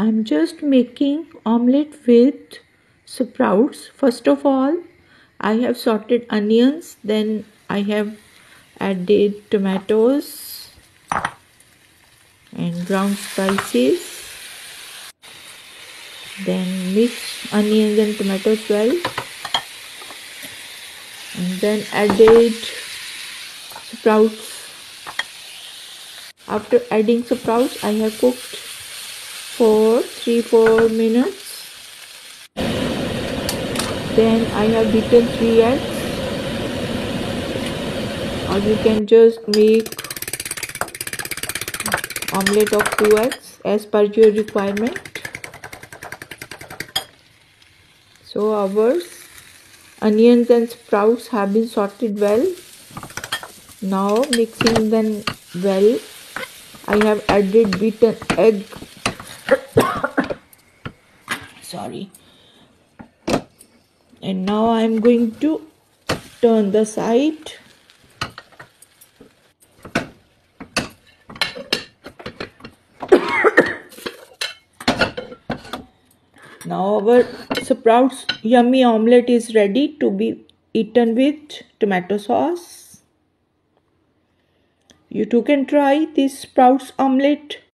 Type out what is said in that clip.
I'm just making omelette with sprouts. First of all, I have sorted onions, then I have added tomatoes and ground spices. Then mix onions and tomatoes well. And then added sprouts. After adding sprouts, I have cooked for 3-4 minutes. Then I have beaten 3 eggs or you can just make omelette of 2 eggs as per your requirement. So ours onions and sprouts have been sorted well. Now mixing them well I have added beaten egg sorry. And now I'm going to turn the side. Now our sprouts yummy omelette is ready to be eaten with tomato sauce. You too can try this sprouts omelette